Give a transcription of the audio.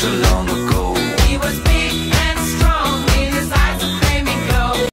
So long ago